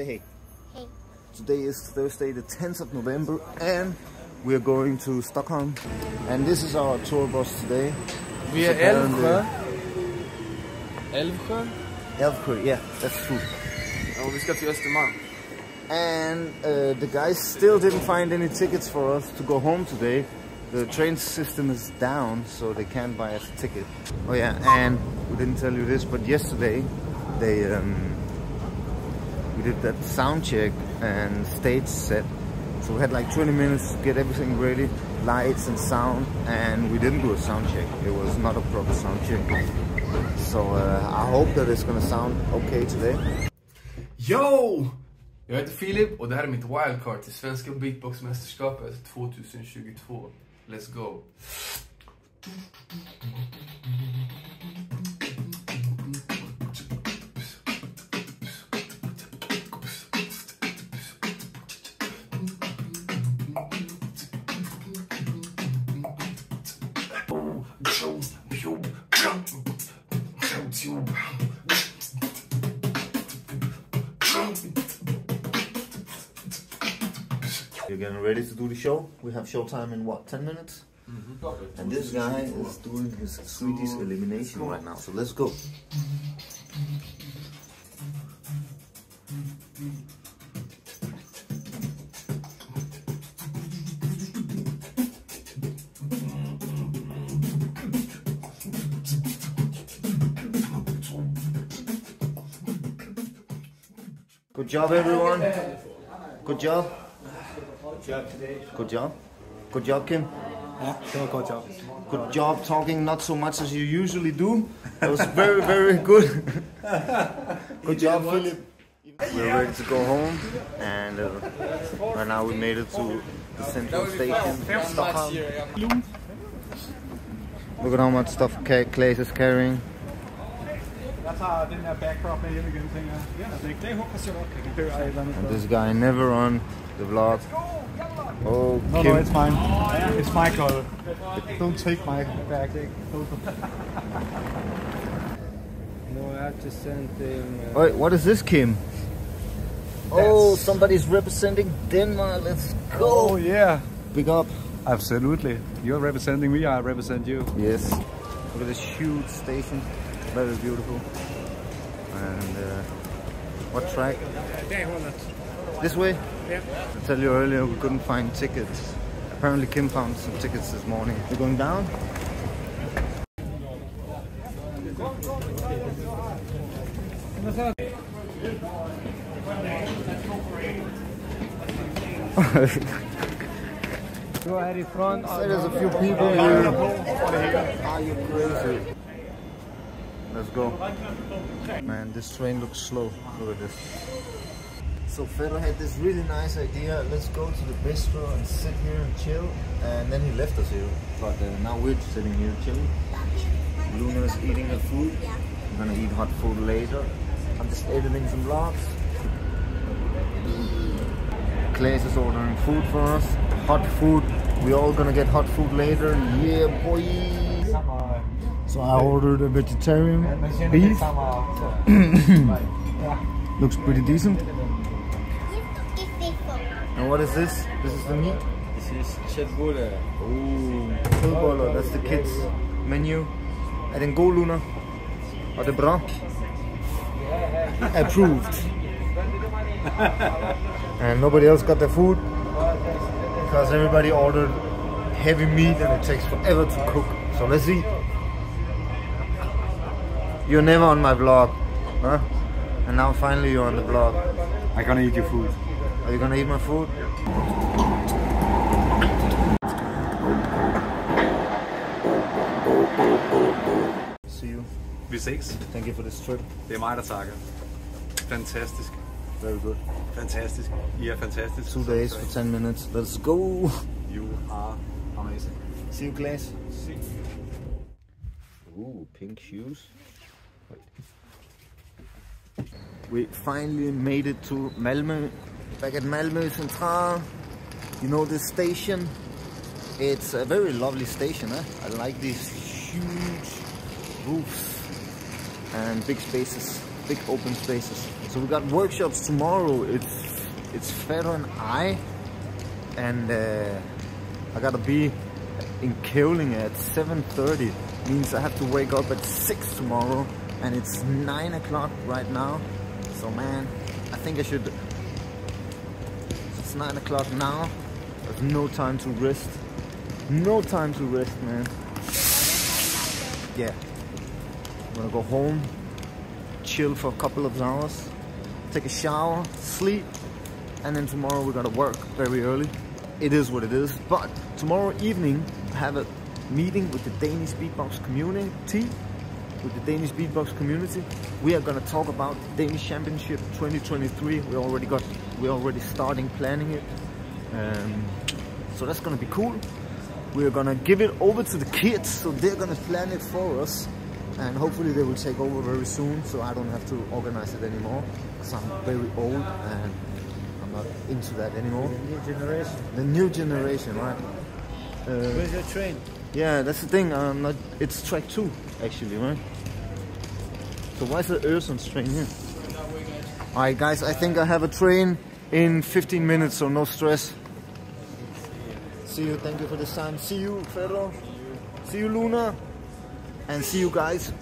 Say hey. Hey. Today is Thursday, the 10th of November, and we're going to Stockholm. And this is our tour bus today. We are er Älvsjö. Älvsjö. Yeah, that's true. Och vi ska till Östermalm. And uh, the guys still didn't find any tickets for us to go home today. The train system is down, so they can't buy us a ticket. Oh yeah, and we didn't tell you this, but yesterday they um, we did that sound check and stage set. So we had like 20 minutes to get everything ready, lights and sound, and we didn't do a sound check. It was not a proper sound check. So uh, I hope that it's gonna sound okay today. Yo! Jag heter Filip och det här är mitt wildcard till Svenska beatboxmästerskapet 2022. Let's go! You're getting ready to do the show. We have show time in what, 10 minutes? Mm-hmm. And this guy is doing his Swedish elimination right now, so let's go. Good job, everyone. Good job. Good job. today. Good job, Kim. Ja, det var et godt job. Good job talking not so much as you usually do. That was very, very good. good job, Philip. We're ready to go home, and uh, right now we made it to the central station Stockholm. Look at how much stuff Claes is carrying. Jeg. Ja, altså ikke. Det håber jeg godt. Jeg kan køre et eller andet And this guy never on the vlog. Oh, No, Kim. no, it's fine. It's my call. Don't take my bag. No, I have to send him. Uh, Wait, what is this, Kim? Oh, somebody's representing Denmark. Let's go. Oh, yeah. Big up. Absolutely. You're representing me, I represent you. Yes. Look at this huge station. Very beautiful. And uh, what track? This way? Yeah. I tell you earlier we couldn't find tickets. Apparently Kim found some tickets this morning. We're going down? du är härifrån. So there's a few people here. Are you crazy? Let's go. Man, this train looks slow. Look at this. So Fedor had this really nice idea. Let's go to the bistro and sit here and chill. And then he left us here. But uh, now we're sitting here chilling. Luna's eating her food. I'm gonna eat hot food later. I'm just editing some vlogs. Claes is ordering food for us. Hot food. We're all gonna get hot food later. Yeah, boy. So I ordered a vegetarian beef. Looks pretty decent. And what is this? This is the meat? This is köttbullar. Ooh, fullboller. That's the kids menu. Er den go Luna? Og det er bra? Approved. and nobody else got their food because everybody ordered heavy meat and it takes forever to cook. So let's eat. You're never on my vlog, huh? And now finally you're on the vlog. I'm gonna eat your food. Are you gonna eat my food? See you. Vi ses. Thank you for this trip. Det er mig, der takker. Fantastisk. Very good. Fantastisk. I er fantastisk. Two days for 10 minutes. Let's go. You are amazing. See you, Claes. Ooh, pink shoes. We finally made it to Malmö. Back at Malmö Central. You know this station? It's a very lovely station. Eh? I like these huge roofs and big spaces. big open spaces. So we got workshops tomorrow. It's it's Fedor and I, and uh, I gotta be in Keuling at 7:30. Means I have to wake up at six tomorrow, and it's nine o'clock right now. So man, I think I should. It's nine o'clock now. There's no time to rest. No time to rest, man. Yeah. I'm gonna go home, chill for a couple of hours, take a shower, sleep, and then tomorrow we gotta work very early. It is what it is. But tomorrow evening, I have a meeting with the Danish beatbox community. With the Danish beatbox community, we are gonna talk about Danish Championship 2023. We already got, we're already starting planning it. Um, so that's gonna be cool. We're gonna give it over to the kids, so they're gonna plan it for us. And hopefully they will take over very soon, so I don't have to organize it anymore. Because I'm very old and I'm not into that anymore. The new generation. The new generation, right? Uh, Where's your train? Yeah, that's the thing. I'm not. It's track two, actually, right? So why is the Öresund's train here? All right, guys. I think I have a train in 15 minutes, so no stress. See you. Thank you for this time. See you, Ferro. See you, Luna. And see you guys